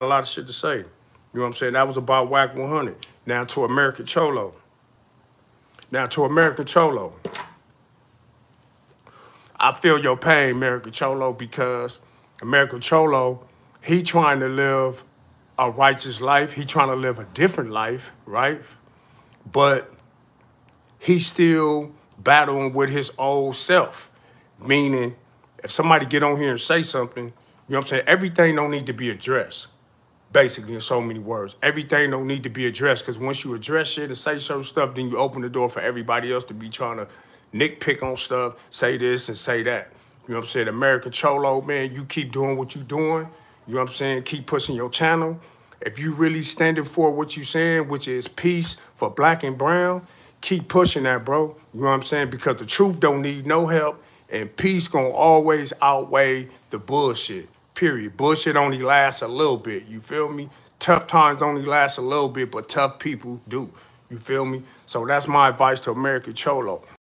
a lot of shit to say. You know what I'm saying? That was about Wack 100. Now to American Cholo. Now to American Cholo. I feel your pain, American Cholo, because American Cholo, he trying to live a righteous life. He trying to live a different life, right? But he's still battling with his old self. Meaning, if somebody get on here and say something, you know what I'm saying? Everything don't need to be addressed. Basically, in so many words. Everything don't need to be addressed because once you address shit and say certain stuff, then you open the door for everybody else to be trying to nitpick on stuff, say this and say that. You know what I'm saying? American Cholo, man, you keep doing what you're doing. You know what I'm saying? Keep pushing your channel. If you really standing for what you saying, which is peace for black and brown, keep pushing that, bro. You know what I'm saying? Because the truth don't need no help, and peace gonna always outweigh the bullshit. Period. Bullshit only lasts a little bit. You feel me? Tough times only last a little bit, but tough people do. You feel me? So that's my advice to American Cholo.